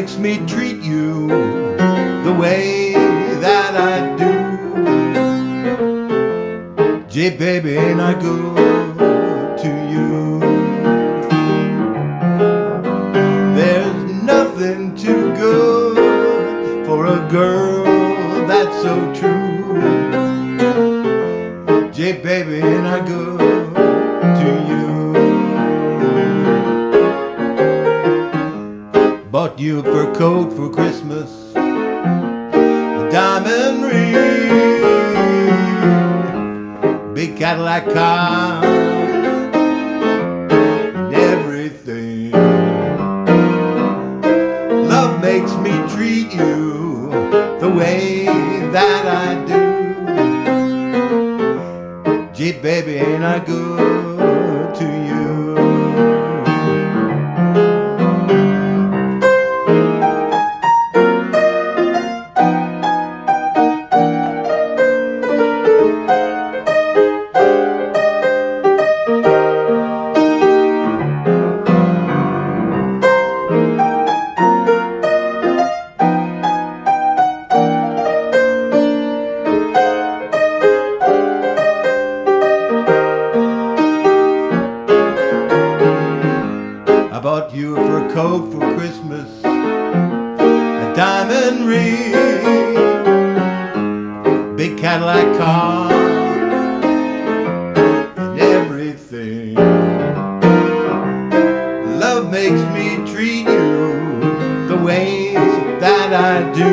makes me treat you the way that I do. Gee baby, and I go to you. There's nothing too good for a girl that's so true. Gee baby, and I go to you. Bought you a fur coat for Christmas, a diamond ring big Cadillac car and everything. Love makes me treat you the way that I do. Gee, baby, ain't I good to you? I bought you a fur coat for Christmas, a diamond ring, big Cadillac car, and everything. Love makes me treat you the way that I do.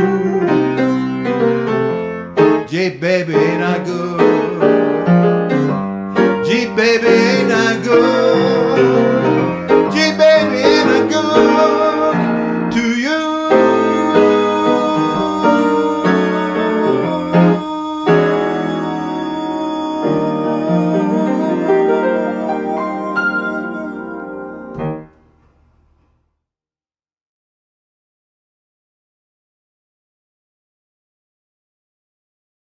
Jeep, baby, ain't I good? Jeep, baby, ain't I good?